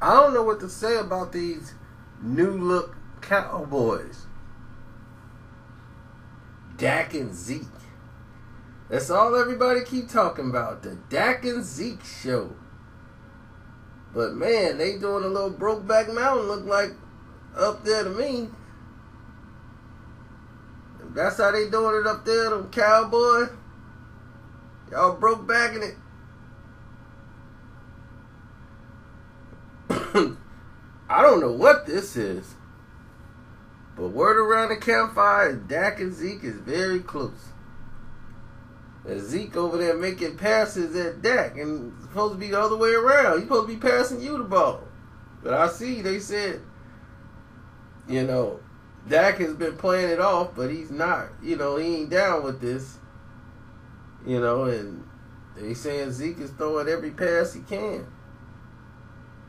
I don't know what to say about these new look Cowboys. Dak and Zeke. That's all everybody keep talking about. The Dak and Zeke show. But man, they doing a little Brokeback Mountain look like up there to me. If that's how they doing it up there, them cowboy. Y'all broke back in it. I don't know what this is. But word around the campfire is Dak and Zeke is very close. And Zeke over there making passes at Dak and supposed to be the other way around. He's supposed to be passing you the ball. But I see they said, you know, Dak has been playing it off, but he's not. You know, he ain't down with this. You know, and they saying Zeke is throwing every pass he can.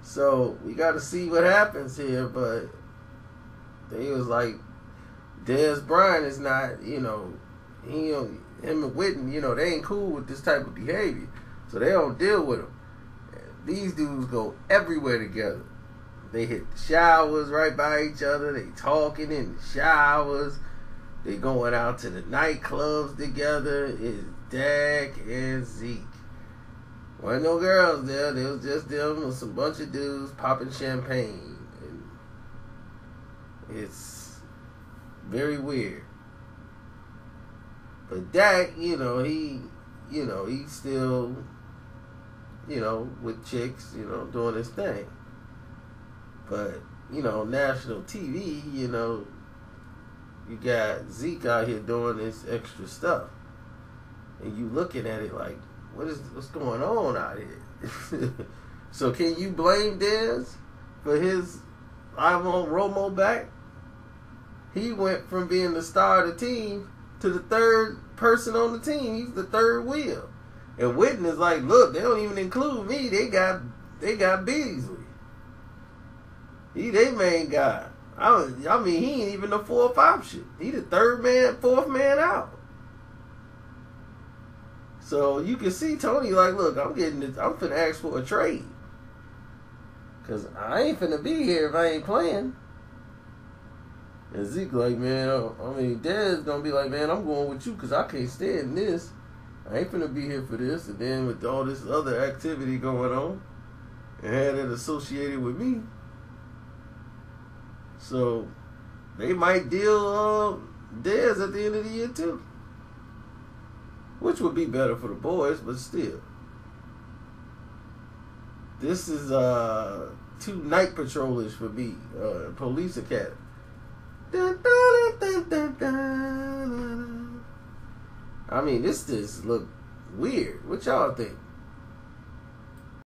So we got to see what happens here, but they was like, Dez Bryant is not, you know, he him and Witten, you know, they ain't cool with this type of behavior, so they don't deal with him. These dudes go everywhere together. They hit the showers right by each other. They talking in the showers. They going out to the nightclubs together. It's Dak and Zeke. Wasn't no girls there. There was just them with some bunch of dudes popping champagne. And it's very weird. But Dak, you know, he, you know, he's still, you know, with chicks, you know, doing his thing. But, you know, national TV, you know, you got Zeke out here doing this extra stuff. And you looking at it like, what is what's going on out here? so can you blame Dez for his I want Romo back? He went from being the star of the team to the third person on the team. He's the third wheel. And Witten is like, look, they don't even include me. They got they got Beasley. He they main guy. I, I mean, he ain't even the fourth option. He the third man, fourth man out. So you can see Tony like, look, I'm getting this. I'm finna ask for a trade. Cause I ain't finna be here if I ain't playing. And Zeke like, man, I mean, Dad's gonna be like, man, I'm going with you because I can't stand this. I ain't finna be here for this. And then with all this other activity going on, and had it associated with me, so they might deal uh, Dez at the end of the year too, which would be better for the boys, but still. This is uh too night patrolish for me. Uh, Police Academy. I mean, this just look weird. What y'all think?